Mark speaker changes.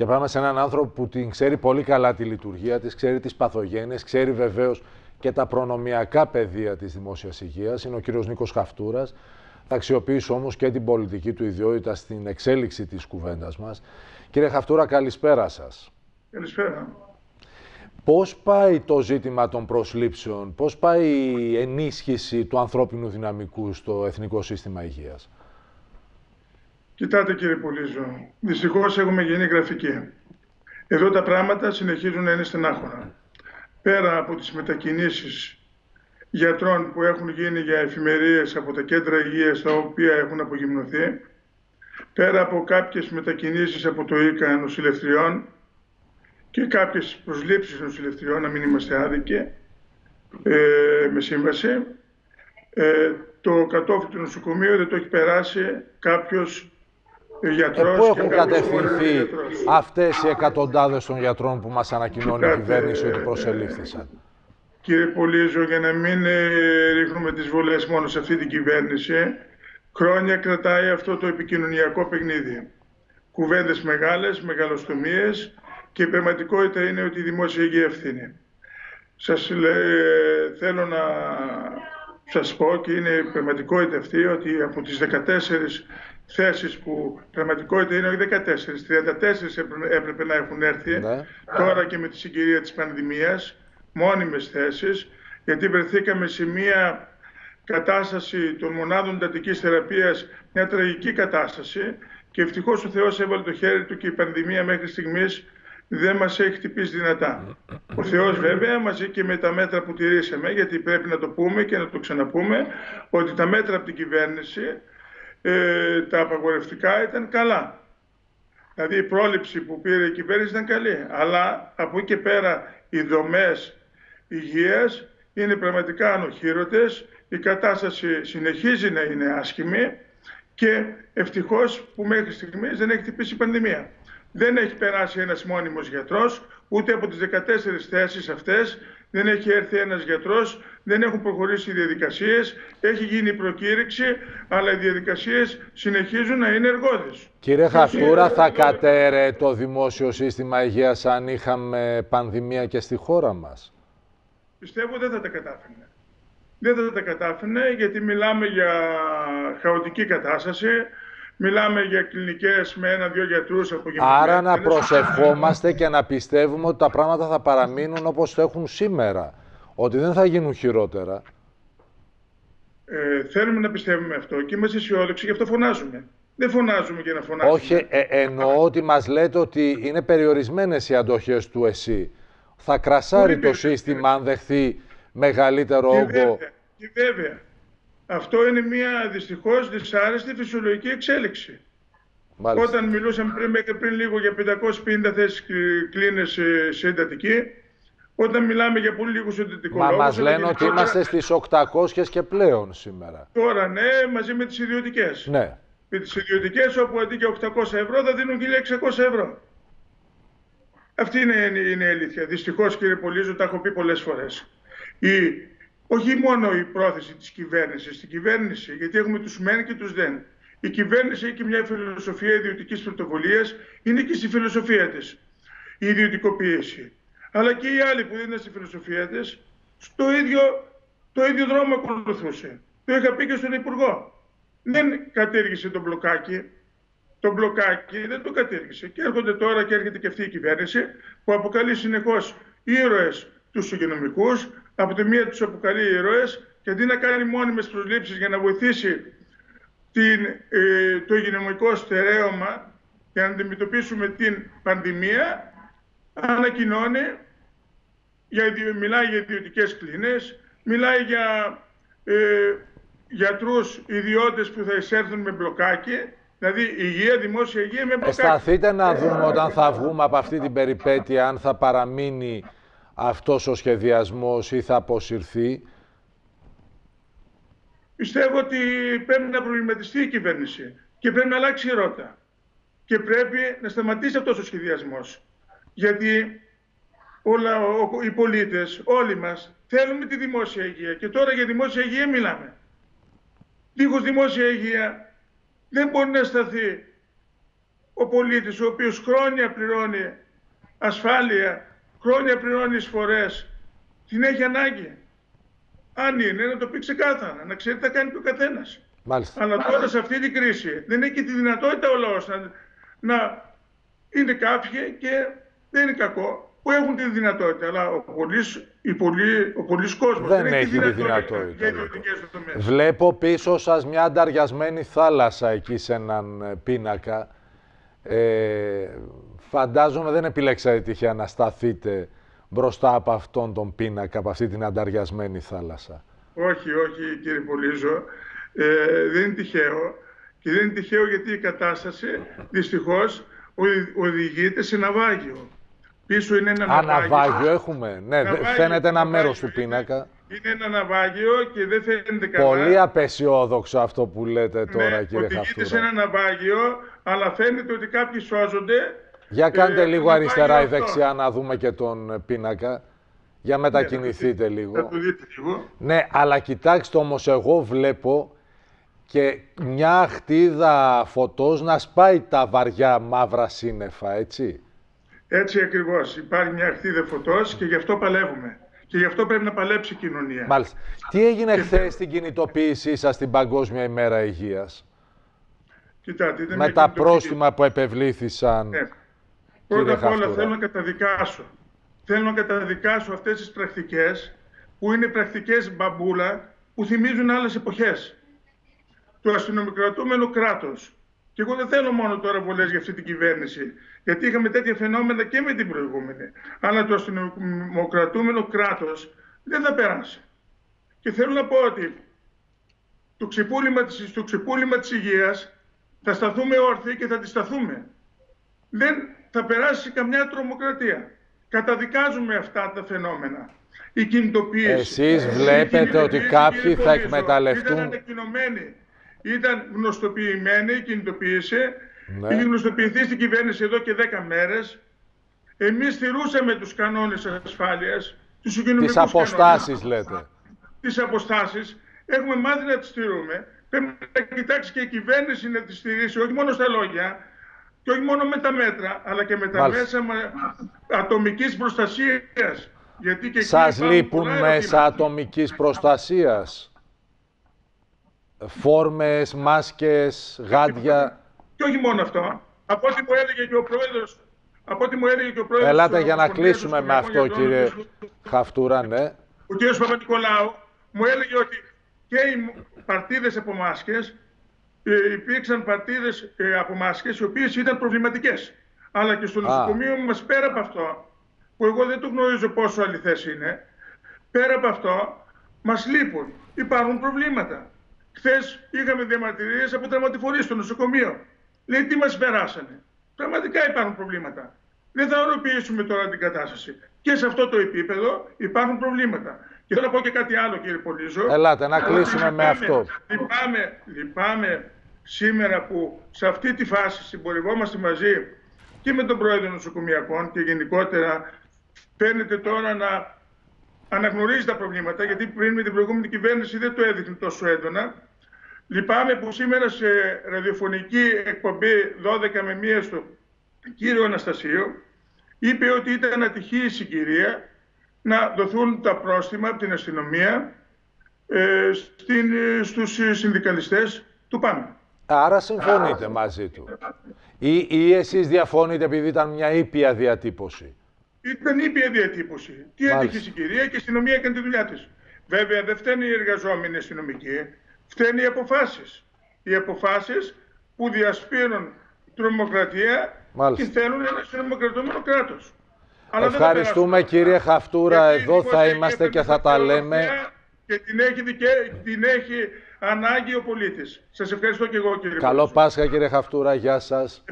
Speaker 1: Και πάμε σε έναν άνθρωπο που την ξέρει πολύ καλά τη λειτουργία της, ξέρει τις παθογένειες, ξέρει βεβαίως και τα προνομιακά πεδία της δημόσιας υγείας. Είναι ο κύριος Νίκος Χαυτούρας. Θα αξιοποιήσω όμως και την πολιτική του ιδιότητα στην εξέλιξη της κουβέντας μας. Κύριε Χαυτούρα, καλησπέρα σας.
Speaker 2: Καλησπέρα.
Speaker 1: Πώς πάει το ζήτημα των προσλήψεων, πώς πάει η ενίσχυση του ανθρώπινου δυναμικού στο Εθνικό Σύστημα Υγείας;
Speaker 2: Κοιτάτε κύριε Πολύζο, δυστυχώς έχουμε γίνει γραφική. Εδώ τα πράγματα συνεχίζουν να είναι στενάχωρα. Πέρα από τις μετακινήσεις γιατρών που έχουν γίνει για εφημερίες από τα κέντρα υγείας τα οποία έχουν απογυμνωθεί, πέρα από κάποιες μετακινήσεις από το ΙΚΑ νοσηλευτριών και κάποιες προσλήψεις νοσηλευτριών, να μην είμαστε άδικοι, ε, με σύμβαση, ε, το κατόφλι του νοσοκομείου δεν το έχει περάσει κάποιος γιατρός.
Speaker 1: Ε, πού έχουν κατευθυνθεί αυτές οι εκατοντάδες των γιατρών που μας ανακοινώνει η κυβέρνηση ότι προσελήφθησαν;
Speaker 2: Κύριε Πολύζο, για να μην ε, ρίχνουμε τις βολές μόνο σε αυτή την κυβέρνηση, χρόνια κρατάει αυτό το επικοινωνιακό παιχνίδι. Κουβέντες μεγάλες, μεγαλοστομίες και η πραγματικότητα είναι ότι η δημόσια υγεία ευθύνη. Σας θέλω να σας πω και είναι η πραγματικότητα αυτή ότι από τις 14 θέσεις που πραγματικότητα είναι όχι 14, 34 έπρεπε να έχουν έρθει ναι. τώρα και με τη συγκυρία της πανδημίας μόνιμες θέσεις, γιατί βρεθήκαμε σε μια κατάσταση των μονάδων εντατικής θεραπείας, μια τραγική κατάσταση και ευτυχώς ο Θεός έβαλε το χέρι του και η πανδημία μέχρι στιγμής δεν μας έχει χτυπήσει δυνατά. Ο Θεός βέβαια μαζί και με τα μέτρα που τηρήσαμε, γιατί πρέπει να το πούμε και να το ξαναπούμε, ότι τα μέτρα από την κυβέρνηση, ε, τα απαγορευτικά ήταν καλά. Δηλαδή η πρόληψη που πήρε η κυβέρνηση ήταν καλή. Αλλά από εκεί και πέρα οι δομές υγείας είναι πραγματικά ανοχήρωτες, η κατάσταση συνεχίζει να είναι άσχημη και ευτυχώς που μέχρι στιγμής δεν έχει χτυπήσει η πανδημία. Δεν έχει περάσει ένας μόνιμος γιατρός, ούτε από τις 14 θέσεις αυτές δεν έχει έρθει ένας γιατρός, δεν έχουν προχωρήσει οι διαδικασίες, έχει γίνει προκήρυξη, αλλά οι διαδικασίες συνεχίζουν να είναι εργόδες.
Speaker 1: Κύριε Χαφτούρα, θα κατέρε το δημόσιο σύστημα υγείας αν είχαμε πανδημία και στη χώρα μας;
Speaker 2: Πιστεύω δεν θα τα κατάφερνε. Δεν θα τα κατάφερνε γιατί μιλάμε για χαοτική κατάσταση, μιλάμε για κλινικές με ένα-δυο γιατρούς από
Speaker 1: Άρα να προσευχόμαστε και να πιστεύουμε ότι τα πράγματα θα παραμείνουν όπως έχουν σήμερα, ότι δεν θα γίνουν χειρότερα.
Speaker 2: Ε, θέλουμε να πιστεύουμε αυτό και είμαστε αισιόδοξοι, γι' αυτό φωνάζουμε. Δεν φωνάζουμε για να φωνάζουμε.
Speaker 1: Όχι, ε, εννοώ ότι μας λέτε ότι είναι περιορισμένες οι αντοχές του ΕΣΥ θα κρασάρει το σύστημα αν δεχθεί μεγαλύτερο όγκο.
Speaker 2: Και βέβαια. Αυτό είναι μια δυστυχώς δυσάρεστη φυσιολογική εξέλιξη. Μάλιστα. Όταν μιλούσαμε πριν, μέχρι πριν λίγο για 550 θέσεις κλίνες σε εντατική, όταν μιλάμε για πολύ λίγους εντατικολόγους...
Speaker 1: Μα μας λένε ότι είμαστε στις 800 και πλέον σήμερα.
Speaker 2: Τώρα ναι, μαζί με τις ιδιωτικές.
Speaker 1: Ναι.
Speaker 2: Με τις ιδιωτικές όπου αντί για 800 ευρώ θα δίνουν 1600 ευρώ. Αυτή είναι, είναι η αλήθεια. Δυστυχώς, κύριε Πολίζο, τα έχω πει πολλές φορές. Όχι μόνο η πρόθεση της κυβέρνησης, στην κυβέρνηση, γιατί έχουμε τους μεν και τους δεν. Η κυβέρνηση έχει και μια φιλοσοφία ιδιωτικής πρωτοβουλίας, είναι και στη φιλοσοφία της η ιδιωτικοποίηση. Αλλά και οι άλλοι που δεν είναι στη φιλοσοφία της, στο ίδιο, το ίδιο δρόμο ακολουθούσε. Το είχα πει και στον Υπουργό. Δεν κατήργησε τον μπλοκάκι, το μπλοκάκι δεν το κατήργησε. Και έρχονται τώρα και έρχεται και αυτή η κυβέρνηση που αποκαλεί συνεχώς ήρωες τους υγειονομικούς, από τη μία τους αποκαλεί ήρωες και αντί να κάνει μόνιμες προσλήψεις για να βοηθήσει την, ε, το υγειονομικό στερέωμα για να αντιμετωπίσουμε την πανδημία, ανακοινώνει, για, μιλάει για ιδιωτικές κλίνες, μιλάει για ε, γιατρούς ιδιώτες που θα εισέρθουν με μπλοκάκι Δηλαδή υγεία, δημόσια υγεία με μπλοκάκι.
Speaker 1: Σταθείτε να δούμε όταν θα βγούμε από αυτή την περιπέτεια αν θα παραμείνει αυτός ο σχεδιασμός ή θα αποσυρθεί;
Speaker 2: Πιστεύω ότι πρέπει να προβληματιστεί η κυβέρνηση και πρέπει να αλλάξει η ρότα. Και πρέπει να σταματήσει αυτός ο σχεδιασμός. Γιατί όλα, οι πολίτες, όλοι μας, θέλουμε τη δημόσια υγεία. Και τώρα για δημόσια υγεία μιλάμε. Δίχως δημόσια υγεία δεν μπορεί να σταθεί ο πολίτης ο οποίος χρόνια πληρώνει ασφάλεια, χρόνια πληρώνει εισφορές, την έχει ανάγκη. Αν είναι, να το πει ξεκάθαρα, να ξέρει τι θα κάνει και ο καθένας. Αλλά τώρα σε αυτή την κρίση δεν έχει τη δυνατότητα ο λαός να, να είναι κάποιοι και δεν είναι κακό που έχουν τη δυνατότητα, αλλά ο πολύς, η πολύ, ο πολύς κόσμος
Speaker 1: δεν, δεν έχει τη δυνατότητα. δυνατότητα. Βλέπω πίσω σας μια ανταριασμένη θάλασσα εκεί σε έναν ε, πίνακα. Ε, φαντάζομαι δεν επιλέξατε τυχαία να σταθείτε μπροστά από αυτόν τον πίνακα, από αυτή την ανταριασμένη θάλασσα.
Speaker 2: Όχι, όχι κύριε Πολύζο. Ε, δεν είναι τυχαίο. Και δεν είναι τυχαίο γιατί η κατάσταση δυστυχώς οδηγείται σε ναυάγιο. Πίσω είναι ένα
Speaker 1: ναυάγιο. ναυάγιο έχουμε. Ναι, ναυάγιο, φαίνεται ένα μέρος του πίνακα.
Speaker 2: Είναι ένα ναυάγιο και δεν φαίνεται καλά.
Speaker 1: Πολύ απεσιόδοξο αυτό που λέτε τώρα, ναι, κύριε Χαφτούρα. Οδηγείται
Speaker 2: σε ένα ναυάγιο, αλλά φαίνεται ότι κάποιοι σώζονται.
Speaker 1: Για κάντε ε, λίγο αριστερά ή δεξιά να δούμε και τον πίνακα. Για ναι, μετακινηθείτε ναι, λίγο.
Speaker 2: Θα το δείτε λίγο.
Speaker 1: Ναι, αλλά κοιτάξτε όμως εγώ βλέπω και μια χτίδα φωτός να σπάει τα βαριά μαύρα σύννεφα, έτσι.
Speaker 2: Έτσι ακριβώς. Υπάρχει μια χτίδα φωτός και γι' αυτό παλεύουμε. Και γι' αυτό πρέπει να παλέψει η κοινωνία.
Speaker 1: Μάλιστα. Τι έγινε και χθες στην κινητοποίησή σας στην Παγκόσμια ημέρα υγείας;
Speaker 2: Κοιτάτε,
Speaker 1: Με τα πρόστιμα που επευλήθησαν. Ναι.
Speaker 2: Πρώτα απ' όλα θέλω να καταδικάσω. Θέλω να καταδικάσω αυτές τις πρακτικές που είναι πρακτικές μπαμπούλα που θυμίζουν άλλες εποχές το αστυνομικρατούμενο κράτος. Και εγώ δεν θέλω μόνο τώρα βολές για αυτή την κυβέρνηση, γιατί είχαμε τέτοια φαινόμενα και με την προηγούμενη. Αλλά το αστυνομικρατούμενο κράτος δεν θα περάσει. Και θέλω να πω ότι το ξεπούλημα της, στο ξεπούλημα της υγείας θα σταθούμε όρθιοι και θα αντισταθούμε. Δεν θα περάσει καμιά τρομοκρατία. Καταδικάζουμε αυτά τα φαινόμενα. Η κινητοποίηση.
Speaker 1: Εσείς βλέπετε ότι κάποιοι θα εκμεταλλευτούν... Ήταν
Speaker 2: ανακοινωμένοι ήταν γνωστοποιημένη η κινητοποίηση. Ναι. Είχε γνωστοποιηθεί στην κυβέρνηση εδώ και 10 μέρες. Εμείς στηρούσαμε τους κανόνες ασφάλειας, τους
Speaker 1: υγειονομικούς Τις αποστάσεις λέτε.
Speaker 2: Τις αποστάσεις. Έχουμε μάθει να τις στηρούμε. Πρέπει να κοιτάξει και η κυβέρνηση να τις στηρίσει, όχι μόνο στα λόγια, και όχι μόνο με τα μέτρα, αλλά και με τα μέσα ατομικής προστασίας.
Speaker 1: Γιατί και Σας λείπουν μέσα ατομικής προστασίας φόρμες, μάσκες, γάντια.
Speaker 2: Και όχι μόνο αυτό. Από ό,τι μου έλεγε και ο πρόεδρος από ό,τι μου έλεγε και ο πρόεδρος...
Speaker 1: Ελάτε για να κλείσουμε με αυτό, κύριε Χαφτούρα, ναι.
Speaker 2: Ο κύριος Παπα-Νικολάου μου έλεγε ότι και οι παρτίδες από μάσκες, ε, υπήρξαν παρτίδες ε, από μάσκες, οι οποίες ήταν προβληματικές. Αλλά και στο νοσοκομείο μας, πέρα από αυτό, που εγώ δεν το γνωρίζω πόσο αληθές είναι, πέρα από αυτό, μας λείπουν. Υπάρχουν προβλήματα. Χθες είχαμε διαμαρτυρίες από τραυματιφορείς στο νοσοκομείο. Λέει τι μας περάσανε; Πραγματικά υπάρχουν προβλήματα. Δεν θα οροποιήσουμε τώρα την κατάσταση. Και σε αυτό το επίπεδο υπάρχουν προβλήματα. Και θέλω να πω και κάτι άλλο, κύριε Πολύζο.
Speaker 1: Ελάτε, να κλείσουμε με αυτό.
Speaker 2: Λυπάμαι, λυπάμαι σήμερα που σε αυτή τη φάση συμπορευόμαστε μαζί και με τον πρόεδρο νοσοκομιακών και γενικότερα φαίνεται τώρα να αναγνωρίζει τα προβλήματα, γιατί πριν με την προηγούμενη κυβέρνηση δεν το έδειχνε τόσο έντονα. Λυπάμαι που σήμερα σε ραδιοφωνική εκπομπή 12 με 1 στο κύριο Αναστασίου είπε ότι ήταν ατυχή η συγκυρία να δοθούν τα πρόστιμα από την αστυνομία ε, στην, στους συνδικαλιστές του ΠΑΜ.
Speaker 1: Άρα συμφωνείτε μαζί του. Ή, ή εσείς διαφωνείτε επειδή ήταν μια ήπια διατύπωση;
Speaker 2: Ήταν ήπια διατύπωση. Τι έτυχε η συγκυρία και η αστυνομία έκανε τη δουλειά της. Βέβαια δεν φταίνει οι εργαζόμενοι αστυνομικοί φταίνουν οι αποφάσεις. Οι αποφάσεις που διασπείρουν τρομοκρατία Μάλιστα. και θέλουν ένα συνομοκρατούμενο κράτος.
Speaker 1: Αλλά Ευχαριστούμε κύριε Χαφτούρα, εδώ θα είμαστε και θα τα λέμε.
Speaker 2: Και την έχει, δικαι... την έχει ανάγκη ο πολίτης. Σας ευχαριστώ και εγώ κύριε
Speaker 1: Καλό Πάσχα κύριε Χαφτούρα, γεια σας.